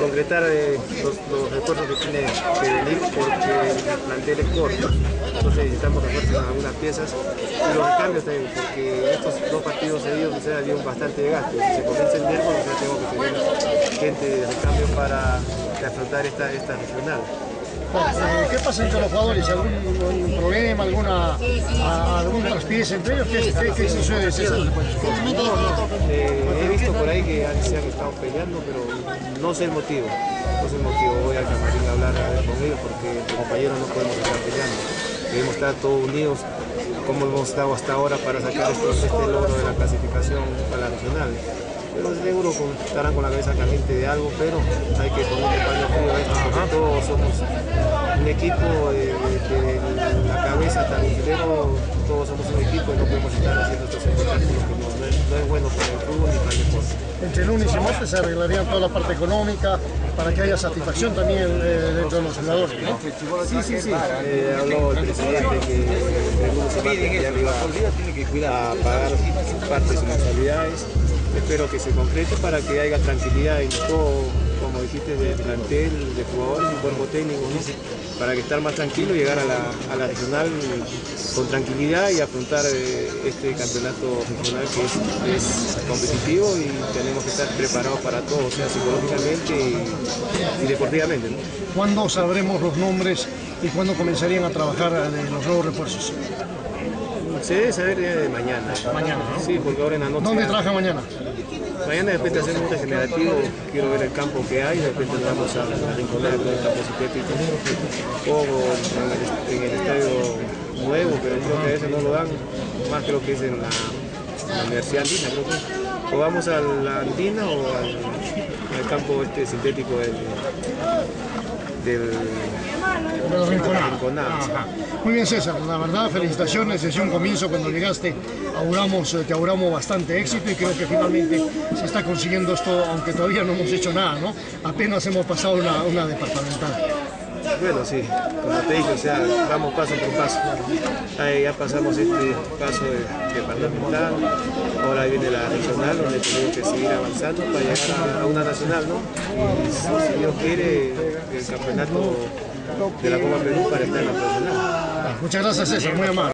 concretar eh, los, los, que tiene que venir porque el plantel es corto. Entonces necesitamos refuerzos en algunas piezas y los recambios también, porque estos dos partidos seguidos o sea, dieron bastante desgaste. Si se comienza el miércoles, ya tengo que tener gente de recambio para afrontar esta, esta regional. ¿Qué pasa entre los jugadores? ¿Algún, problema, alguna, algún traspiés entre ellos? ¿Qué, qué, qué sucede, no. Eh, he visto por ahí que se han estado peleando, pero no sé el motivo. No sé el motivo. Voy al camarín a hablar a con ellos porque compañeros no podemos estar peleando. Debemos estar todos unidos como hemos estado hasta ahora para sacar este, logro de la clasificación a la nacional pero seguro estarán con la cabeza caliente de algo, pero hay que poner un paño frío a esto, porque todos somos un equipo de, de, de la cabeza hasta el dinero, todos somos un equipo y no podemos estar haciendo estos espectáculos que no, no, es, no es bueno para el fútbol ni para el deporte. Entre lunes y martes se arreglaría toda la parte económica para que haya satisfacción también eh, dentro de los jugadores, ¿no? Sí, sí, sí. Eh, habló el presidente que el lunes y martes ya a pagar parte de sus mensualidades espero que se concrete para que haya tranquilidad en todo, como dijiste, de plantel, de jugadores, un cuerpo técnico, ¿no? para que estar más tranquilo, llegar a la, a la, regional con tranquilidad y afrontar eh, este campeonato regional que es, competitivo y tenemos que estar preparados para todo, o sea, psicológicamente y, y deportivamente. ¿no? ¿Cuándo sabremos los nombres y cuándo comenzarían a trabajar de los nuevos refuerzos? Se debe saber de mañana. Mañana, ¿no? Sí, porque ahora en la noche. ¿Dónde trabaja mañana? Mañana de repente hacemos un regenerativo, quiero ver el campo que hay, de repente vamos a, a rinconar con el campo sintético o en el, en el, estadio nuevo, pero creo que a veces no lo dan, más creo que es en la, en la Universidad Andina, creo que. O vamos a la Andina o al, al campo este sintético del, del Muy bien César, la verdad felicitaciones, desde un comienzo cuando llegaste auguramos, te auguramos bastante éxito y creo que finalmente se está consiguiendo esto, aunque todavía no hemos hecho nada, ¿no? Apenas hemos pasado una, una departamental. Bueno, sí, como te dije, o sea, vamos paso por paso. Ahí ya pasamos este paso de departamental, ahora viene la regional, donde tenemos que seguir avanzando para llegar a, una nacional, ¿no? Y si Dios quiere, el campeonato de la Copa Perú para estar en la profesional. Muchas gracias César, muy amable.